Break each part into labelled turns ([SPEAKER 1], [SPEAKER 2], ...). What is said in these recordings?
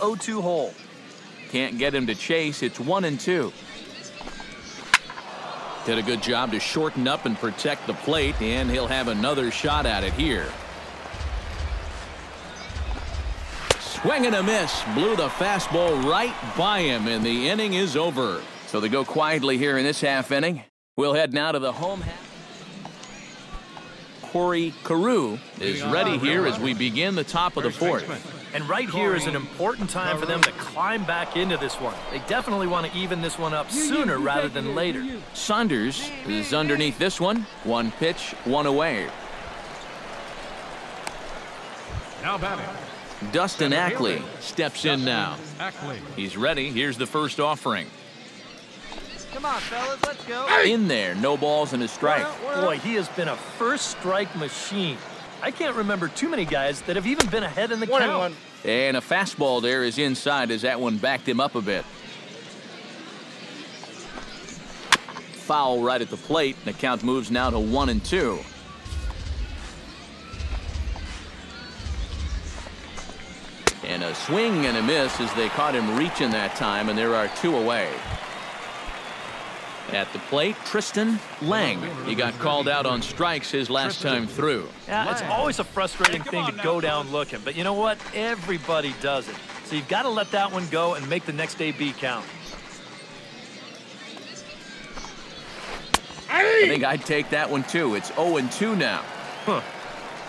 [SPEAKER 1] 0-2 hole.
[SPEAKER 2] Can't get him to chase. It's one and two. Did a good job to shorten up and protect the plate, and he'll have another shot at it here. Swing and a miss. Blew the fastball right by him, and the inning is over. So they go quietly here in this half inning. We'll head now to the home half. Corey Carew is ready here as we begin the top of the fourth.
[SPEAKER 1] And right here is an important time for them to climb back into this one. They definitely want to even this one up sooner rather than later.
[SPEAKER 2] Saunders is underneath this one. One pitch, one away.
[SPEAKER 3] Now batting.
[SPEAKER 2] Dustin Ackley steps in now.
[SPEAKER 3] Ackley.
[SPEAKER 2] He's ready. Here's the first offering.
[SPEAKER 4] Come on, fellas, let's go.
[SPEAKER 2] In there, no balls and a strike.
[SPEAKER 1] Boy, he has been a first strike machine. I can't remember too many guys that have even been ahead in the
[SPEAKER 4] One and
[SPEAKER 1] count.
[SPEAKER 4] one.
[SPEAKER 2] And a fastball there is inside as that one backed him up a bit. Foul right at the plate. and The count moves now to one and two. And a swing and a miss as they caught him reaching that time, and there are two away. At the plate, Tristan Lang. He got called out on strikes his last time through.
[SPEAKER 1] Yeah, it's always a frustrating thing to go down looking, but you know what? Everybody does it. So you've got to let that one go and make the next AB count.
[SPEAKER 2] I think I'd take that one too. It's 0 and 2 now. Huh.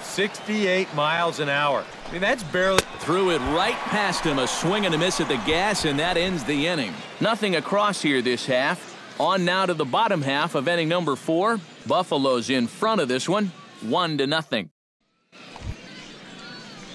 [SPEAKER 5] 68 miles an hour. I mean, that's barely.
[SPEAKER 2] Threw it right past him, a swing and a miss at the gas, and that ends the inning. Nothing across here this half. On now to the bottom half of inning number four. Buffalo's in front of this one, one to nothing.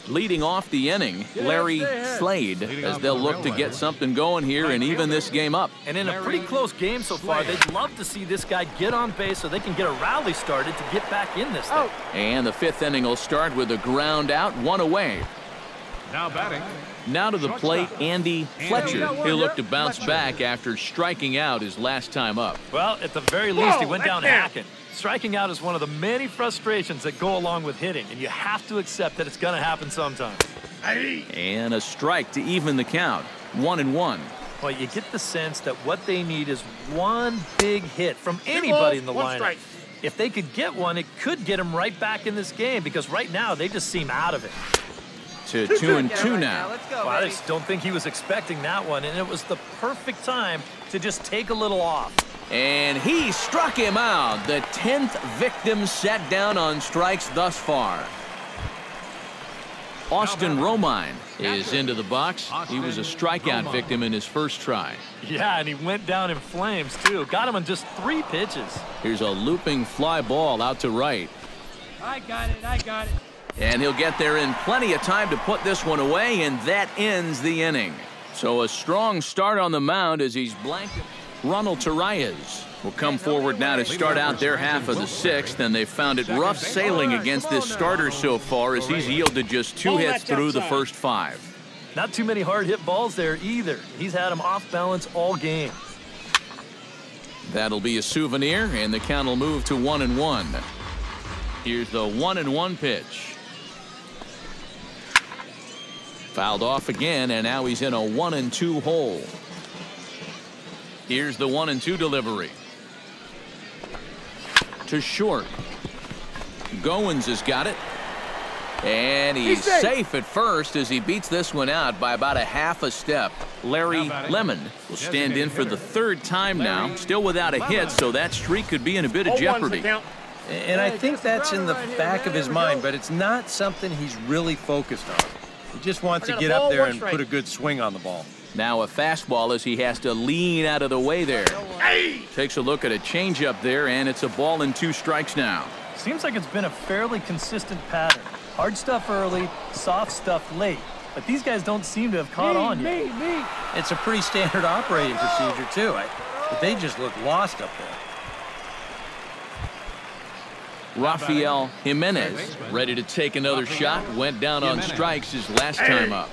[SPEAKER 2] Leading off the inning, Larry Slade, as they'll look to get something going here and even this game up.
[SPEAKER 1] And in a pretty close game so far, they'd love to see this guy get on base so they can get a rally started to get back in this thing.
[SPEAKER 2] And the fifth inning will start with a ground out, one away.
[SPEAKER 3] Now batting.
[SPEAKER 2] Now to the plate, Andy Fletcher. He'll look to bounce back after striking out his last time up.
[SPEAKER 1] Well, at the very least, he went down hacking. Striking out is one of the many frustrations that go along with hitting, and you have to accept that it's going to happen sometimes.
[SPEAKER 2] And a strike to even the count. One and one.
[SPEAKER 1] Well, you get the sense that what they need is one big hit from anybody in the
[SPEAKER 4] one
[SPEAKER 1] lineup.
[SPEAKER 4] strike.
[SPEAKER 1] If they could get one, it could get them right back in this game because right now they just seem out of it.
[SPEAKER 2] To two and two
[SPEAKER 4] right
[SPEAKER 2] now.
[SPEAKER 4] Let's go,
[SPEAKER 1] Well, I just don't think he was expecting that one, and it was the perfect time to just take a little off.
[SPEAKER 2] And he struck him out. The 10th victim set down on strikes thus far. Austin Romine is into the box. He was a strikeout victim in his first try.
[SPEAKER 1] Yeah, and he went down in flames, too. Got him on just three pitches.
[SPEAKER 2] Here's a looping fly ball out to right.
[SPEAKER 4] I got it, I got it.
[SPEAKER 2] And he'll get there in plenty of time to put this one away, and that ends the inning. So a strong start on the mound as he's blanket. Ronald Torreyes will come forward now to start out their half of the sixth, and they've found it rough sailing against this starter so far as he's yielded just two hits through the first five.
[SPEAKER 1] Not too many hard hit balls there either. He's had him off balance all game.
[SPEAKER 2] That'll be a souvenir, and the count will move to one and one. Here's the one and one pitch. Fouled off again, and now he's in a one and two hole. Here's the one and two delivery. To short. Goins has got it. And he's,
[SPEAKER 4] He's safe.
[SPEAKER 2] safe at first as he beats this one out by about a half a step. Larry Lemon will stand in for the third time now, still without a hit, so that streak could be in a bit of
[SPEAKER 4] one's the
[SPEAKER 2] jeopardy.
[SPEAKER 5] And I think that's in the back of his mind, but it's not something he's really focused on. He just wants to get up there and
[SPEAKER 4] strike.
[SPEAKER 5] put a good swing on the ball.
[SPEAKER 2] Now a fastball as he has to lean out of the way there. Takes a look at a changeup there, and it's a ball and two strikes now.
[SPEAKER 1] Seems like it's been a fairly consistent pattern. Hard stuff early, soft stuff late. But these guys don't seem to have caught
[SPEAKER 4] me,
[SPEAKER 1] on yet.
[SPEAKER 4] me, me.
[SPEAKER 5] It's a pretty standard operating procedure, too. I, but they just look lost up there.
[SPEAKER 2] Rafael Jimenez ready to take another shot. Went down on strikes his last time up.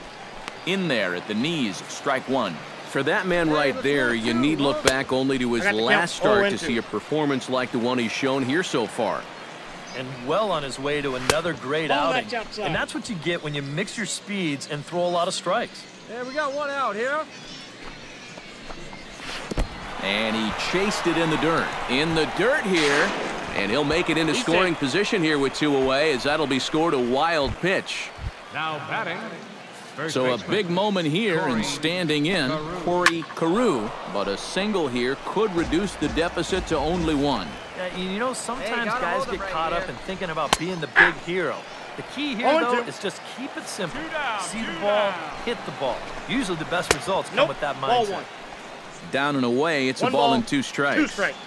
[SPEAKER 2] In there at the knees, strike one. For that man right there, you need look back only to his
[SPEAKER 4] I got the count.
[SPEAKER 2] last
[SPEAKER 4] Oh,
[SPEAKER 2] start to
[SPEAKER 4] oh,
[SPEAKER 2] see a performance like the one he's shown here so far.
[SPEAKER 1] And well on his way to another great oh,
[SPEAKER 4] Ball
[SPEAKER 1] outing. And that's what you get when you mix your speeds and throw a lot of strikes.
[SPEAKER 4] Hey, we got one out here.
[SPEAKER 2] And he chased it in the dirt. In the dirt here. And he'll make it into scoring position here with two away as that'll be scored a wild pitch.
[SPEAKER 3] Now batting.
[SPEAKER 2] So a big moment here
[SPEAKER 3] Corey
[SPEAKER 2] and standing in Corey Carew. But a single here could reduce the deficit to only one.
[SPEAKER 1] Yeah, you know, sometimes
[SPEAKER 4] gotta
[SPEAKER 1] guys get
[SPEAKER 4] right
[SPEAKER 1] caught up in thinking about being the big hero. The key here,
[SPEAKER 6] Oh,
[SPEAKER 1] though, is just keep it simple.
[SPEAKER 3] Down,
[SPEAKER 1] See the ball,
[SPEAKER 3] down.
[SPEAKER 1] hit the ball. Usually the best results come
[SPEAKER 6] Nope.
[SPEAKER 1] with that
[SPEAKER 6] Ball
[SPEAKER 1] mindset.
[SPEAKER 6] one.
[SPEAKER 2] Down and away, it's
[SPEAKER 6] One
[SPEAKER 2] a ball,
[SPEAKER 6] ball,
[SPEAKER 2] and two strikes.
[SPEAKER 6] Two strikes.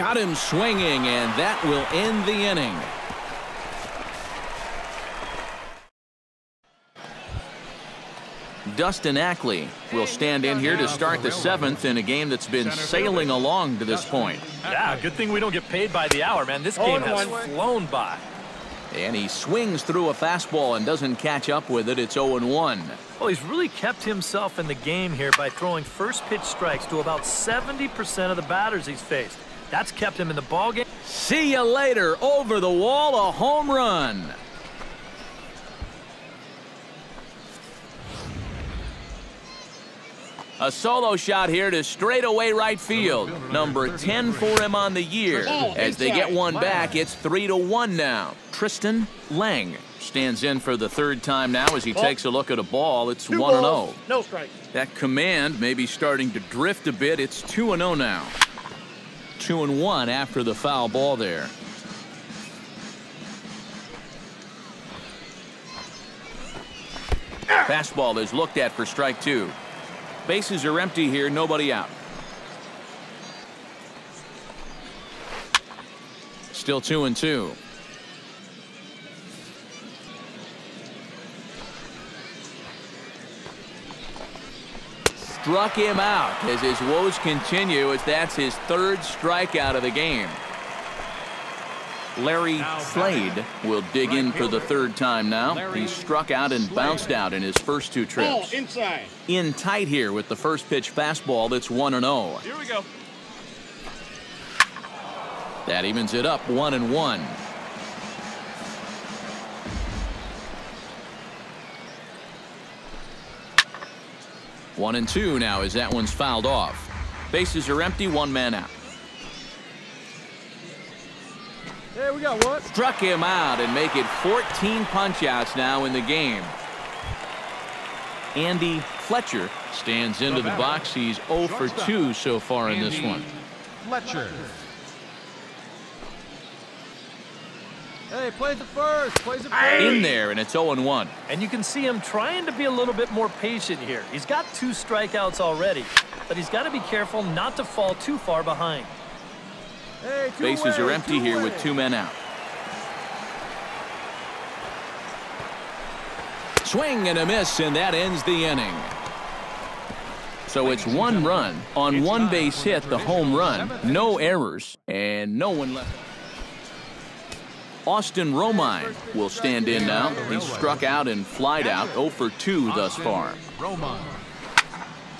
[SPEAKER 2] Got him swinging, and that will end the inning. Dustin Ackley will stand in here to start the seventh in a game that's been sailing along to this point.
[SPEAKER 1] Yeah, good thing we don't get paid by the hour, man. This game has flown by.
[SPEAKER 2] And he swings through a fastball and doesn't catch up with it. It's 0-1.
[SPEAKER 1] Well, he's really kept himself in the game here by throwing first pitch strikes to about 70% of the batters he's faced. That's kept him in the ball game.
[SPEAKER 2] See you later. Over the wall, a home run. A solo shot here to straightaway right field. Number 10 for him on the year. Oh, as they get one back, it's 3 to 1 now. Tristan Lang stands in for the third time now as he oh. takes a look at a ball. It's
[SPEAKER 6] Two
[SPEAKER 2] 1
[SPEAKER 6] balls,
[SPEAKER 2] 0.
[SPEAKER 6] No strike.
[SPEAKER 2] That command may be starting to drift a bit. It's 2 0 now. 2 and 1 after the foul ball there. Fastball is looked at for strike two. Bases are empty here, nobody out. Still 2 and 2. Struck him out as his woes continue as that's his third strikeout of the game. Larry Slade will dig in for the third time now. He struck out and bounced out in his first two trips. In tight here with the first pitch fastball that's 1 0.
[SPEAKER 3] Here we go.
[SPEAKER 2] That evens it up 1 and 1. One and two now as that one's fouled off. Bases are empty, one man out.
[SPEAKER 4] Hey, we got one.
[SPEAKER 2] Struck him out and make it 14 punchouts now in the game. Andy Fletcher stands into the box. He's 0 for 2 so far in this one.
[SPEAKER 3] Fletcher.
[SPEAKER 4] Hey, plays it first. Plays it first.
[SPEAKER 2] In there, and it's 0 1.
[SPEAKER 1] And you can see him trying to be a little bit more patient here. He's got two strikeouts already, but he's got to be careful not to fall too far behind.
[SPEAKER 4] Hey, two
[SPEAKER 2] Bases
[SPEAKER 4] away,
[SPEAKER 2] are empty
[SPEAKER 4] two
[SPEAKER 2] here
[SPEAKER 4] away.
[SPEAKER 2] with two men out. Swing and a miss, and that ends the inning. So it's one run on one base hit, the home run, no errors, and no one left. Austin Romine will stand in now. He's struck out and flied out 0 for 2 thus far.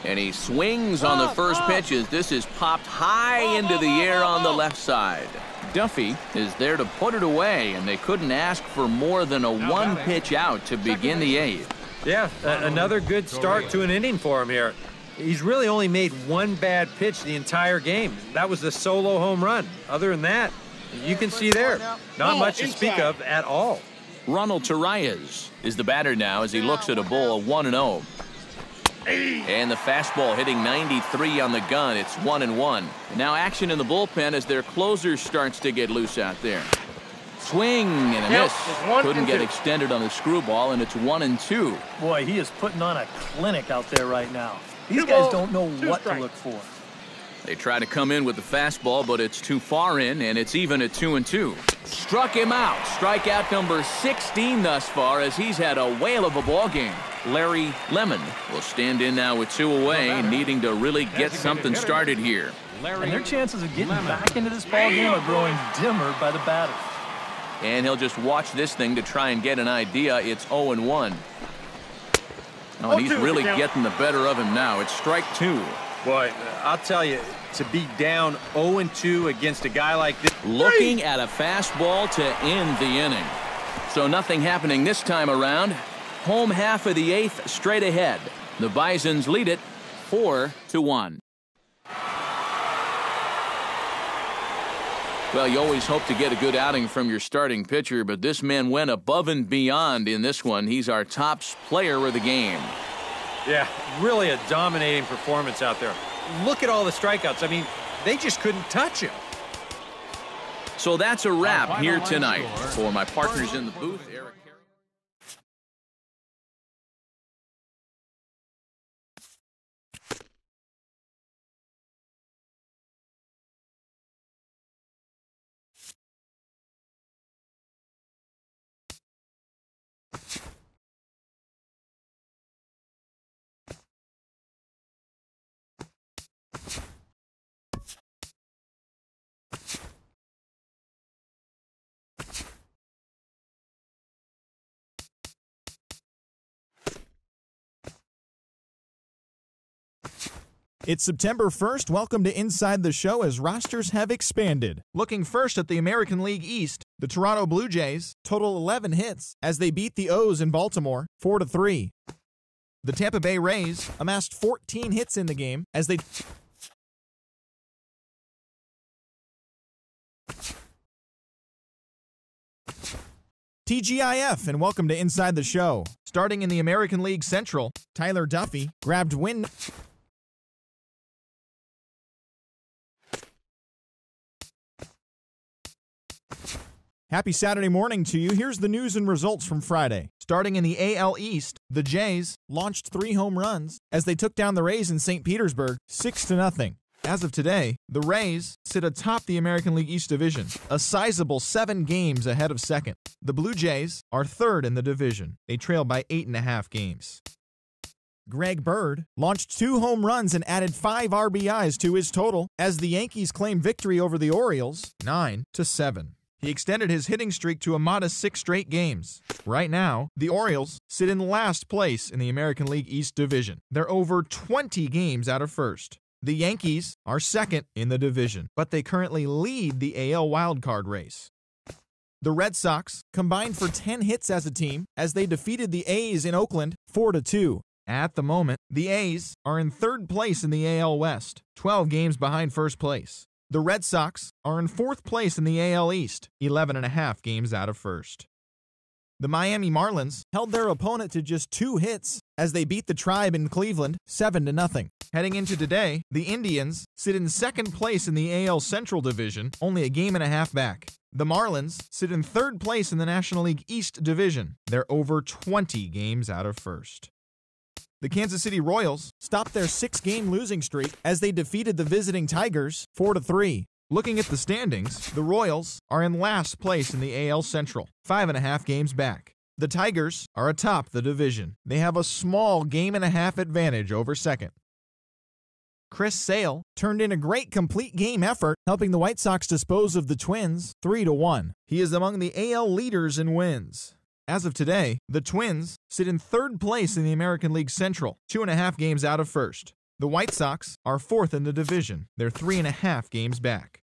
[SPEAKER 2] And he swings on the first pitch as this is popped high into the air on the left side. Duffy is there to put it away, and they couldn't ask for more than a one pitch out to begin the eighth.
[SPEAKER 5] Yeah, another good start to an inning for him here. He's really only made one bad pitch the entire game. That was the solo home run. Other than that, you can see there, not much to speak of at all.
[SPEAKER 2] Ronald Torreyes is the batter now as he looks at a bull of 1 0. And the fastball hitting 93 on the gun. It's 1 and 1. Now action in the bullpen as their closer starts to get loose out there. Swing and a
[SPEAKER 6] Yep,
[SPEAKER 2] miss. Couldn't get
[SPEAKER 6] two.
[SPEAKER 2] extended on the screwball, and it's 1 and 2.
[SPEAKER 1] Boy, he is putting on a clinic out there right now. These
[SPEAKER 6] Two
[SPEAKER 1] guys
[SPEAKER 6] balls,
[SPEAKER 1] don't know
[SPEAKER 6] two
[SPEAKER 1] what to look for.
[SPEAKER 2] They try to come in with the fastball, but it's too far in, and it's even at 2 and 2. Struck him out. Strikeout number 16 thus far as he's had a whale of a ball game. Larry Lemon will stand in now with two away, needing to really get something started here.
[SPEAKER 3] Larry.
[SPEAKER 1] And their chances of getting back into this ball game are growing dimmer by the batter.
[SPEAKER 2] And he'll just watch this thing to try and get an idea. It's 0 and 1. Oh, and he's really getting the better of him now. It's strike two.
[SPEAKER 5] Boy, I'll tell you, to be down 0 2 against a guy like this,
[SPEAKER 2] Looking at a fastball to end the inning. So nothing happening this time around. Home half of the eighth straight ahead. The Bisons lead it 4 to 1. Well, you always hope to get a good outing from your starting pitcher, but this man went above and beyond in this one. He's our top player of the game.
[SPEAKER 5] Yeah, really a dominating performance out there. Look at all the strikeouts. I mean, they just couldn't touch him.
[SPEAKER 2] So that's a wrap here tonight. For my partners in the booth, Eric.
[SPEAKER 6] It's September 1st. Welcome to Inside the Show as rosters have expanded. Looking first at the American League East, the Toronto Blue Jays total 11 hits as they beat the O's in Baltimore 4 to 3. The Tampa Bay Rays amassed 14 hits in the game as they TGIF and welcome to Inside the Show. Starting in the American League Central, Tyler Duffy grabbed win Happy Saturday morning to you. Here's the news and results from Friday. Starting in the AL East, the Jays launched three home runs as they took down the Rays in St. Petersburg 6 to nothing. As of today, the Rays sit atop the American League East Division, a sizable seven games ahead of second. The Blue Jays are third in the division. They trail by eight and a half games. Greg Bird launched two home runs and added five RBIs to his total as the Yankees claim victory over the Orioles 9 to 7. He extended his hitting streak to a modest six straight games. Right now, the Orioles sit in last place in the American League East Division. They're over 20 games out of first. The Yankees are second in the division, but they currently lead the AL wildcard race. The Red Sox combined for 10 hits as a team as they defeated the A's in Oakland 4 2. At the moment, the A's are in third place in the AL West, 12 games behind first place. The Red Sox are in fourth place in the AL East, 11 and a half games out of first. The Miami Marlins held their opponent to just two hits as they beat the Tribe in Cleveland 7 to nothing. Heading into today, the Indians sit in second place in the AL Central Division, only a game and a half back. The Marlins sit in third place in the National League East Division. They're over 20 games out of first. The Kansas City Royals stopped their six game losing streak as they defeated the visiting Tigers 4 3. Looking at the standings, the Royals are in last place in the AL Central, five and a half games back. The Tigers are atop the division. They have a small game and a half advantage over second. Chris Sale turned in a great complete game effort, helping the White Sox dispose of the Twins 3 1. He is among the AL leaders in wins. As of today, the Twins sit in third place in the American League Central, two and a half games out of first. The White Sox are fourth in the division. They're three and a half games back.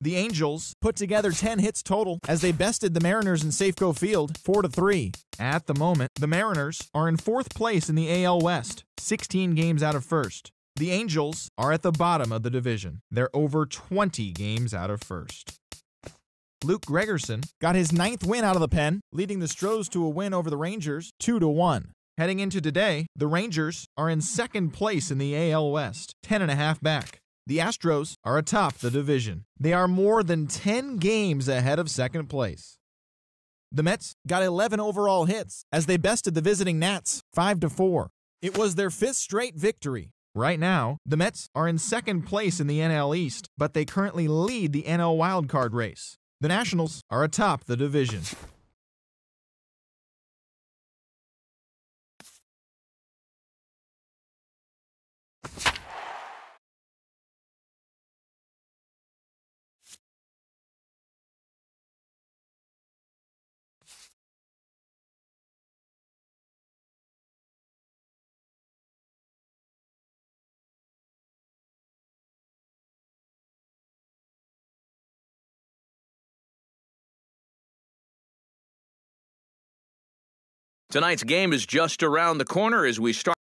[SPEAKER 6] The Angels put together 10 hits total as they bested the Mariners in Safeco Field 4 to 3. At the moment, the Mariners are in fourth place in the AL West, 16 games out of first. The Angels are at the bottom of the division. They're over 20 games out of first. Luke Gregerson got his ninth win out of the pen, leading the Stros to a win over the Rangers 2 to 1. Heading into today, the Rangers are in second place in the AL West, 10 and a half back. The Astros are atop the division. They are more than 10 games ahead of second place. The Mets got 11 overall hits as they bested the visiting Nats 5 to 4. It was their fifth straight victory. Right now, the Mets are in second place in the NL East, but they currently lead the NL wildcard race. The Nationals are atop the division.
[SPEAKER 2] Tonight's game is just around the corner as we start.